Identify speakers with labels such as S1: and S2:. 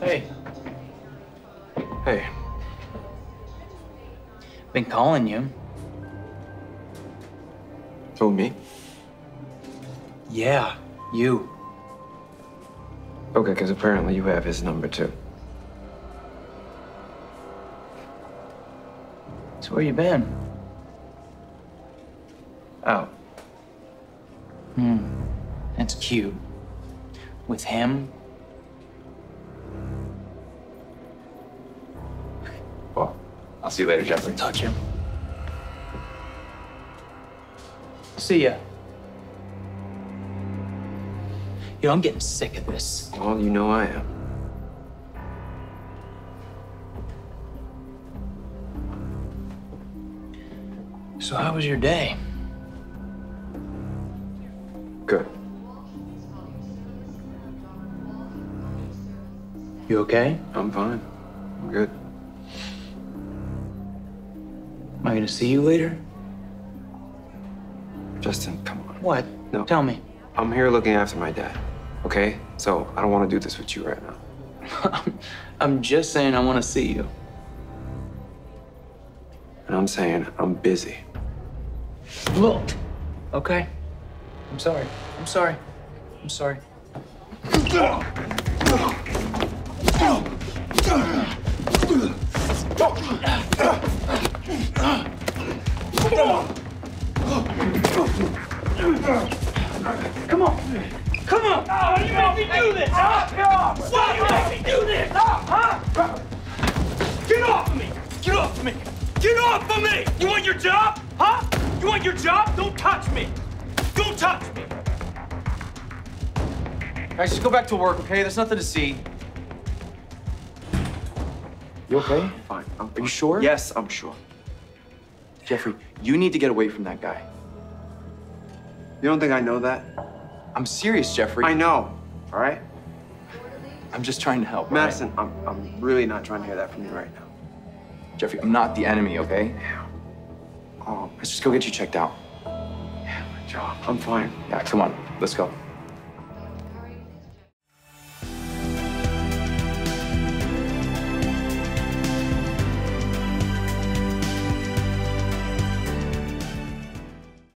S1: Hey,
S2: Hey,
S1: been calling you.
S2: who, me?
S1: Yeah, you.
S2: Okay, because apparently you have his number too.
S1: So where you been?
S2: Out. Hmm.
S1: That's cute. With him?
S2: I'll see you later, Jeffery.
S1: Touch him. See ya. You know, I'm getting sick of this.
S2: Well, you know I am.
S1: So how was your day?
S2: Good.
S1: You okay?
S2: I'm fine. I'm good.
S1: Am I gonna see you later?
S2: Justin, come on.
S1: What?
S2: No.
S1: Tell me.
S2: I'm here looking after my dad. Okay? So I don't want to do this with you right now.
S1: I'm just saying I want to see you.
S2: And I'm saying I'm busy.
S1: Look. Okay. I'm sorry. I'm sorry. I'm sorry. Come on. Come on.
S3: Oh, you make me do this, huh? Ah, Why you make me do this, huh? huh? Get off of me! Get off of me! Get off of me! You want your job? Huh? You want your job? Don't touch me! Don't touch me!
S4: Guys, just go back to work, okay? There's nothing to see. You okay?
S2: Fine. I'm
S4: Are you sure?
S2: Yes, I'm sure.
S4: Jeffery, you need to get away from that guy.
S2: You don't think I know that?
S4: I'm serious, Jeffery.
S2: I know. All right?
S4: I'm just trying to help. all right?
S2: Madison, I'm, I'm really not trying to hear that from you right now.
S4: Jeffery, I'm not the enemy, okay?
S2: Oh,
S4: Let's just go get you checked out.
S2: Yeah, my job. I'm fine.
S4: Yeah, come on. Let's go.